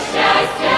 счастья.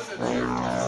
He's a jerk.